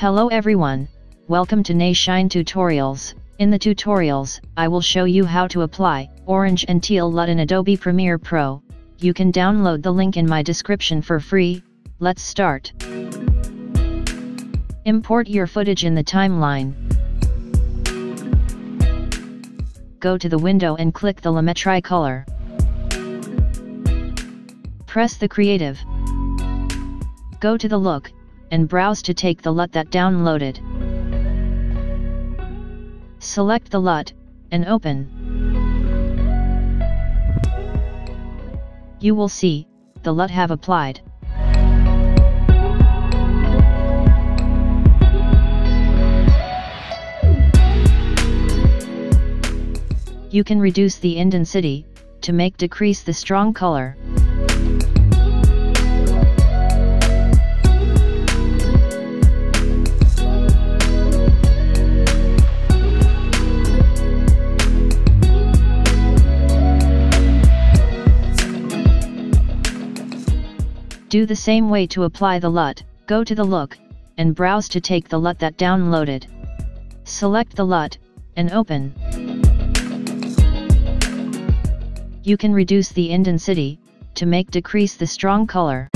Hello everyone, welcome to Nay Shine Tutorials. In the tutorials, I will show you how to apply Orange and Teal LUT in Adobe Premiere Pro. You can download the link in my description for free. Let's start. Import your footage in the timeline. Go to the window and click the Lumetri color. Press the Creative. Go to the Look, and browse to take the LUT that downloaded. Select the LUT, and open. You will see, the LUT have applied. You can reduce the intensity, to make decrease the strong color. Do the same way to apply the LUT, go to the look, and browse to take the LUT that downloaded. Select the LUT, and open. You can reduce the intensity, to make decrease the strong color.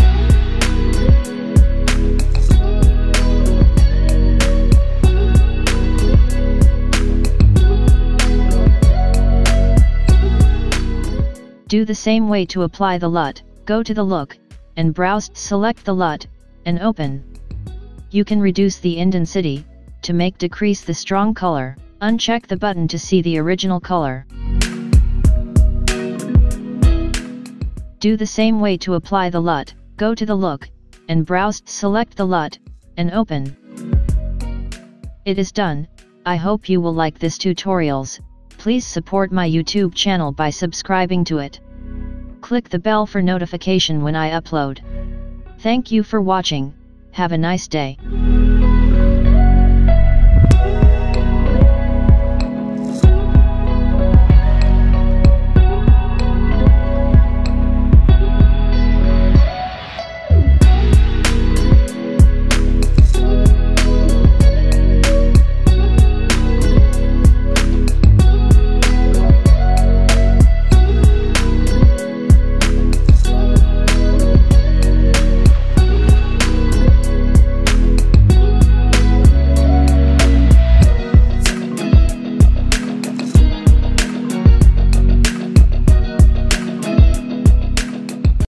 Do the same way to apply the LUT, go to the look, and browse, select the LUT, and open. You can reduce the intensity, to make decrease the strong color, uncheck the button to see the original color. Do the same way to apply the LUT, go to the look, and browse, select the LUT, and open. It is done, I hope you will like this tutorials, please support my YouTube channel by subscribing to it. Click the bell for notification when I upload. Thank you for watching, have a nice day.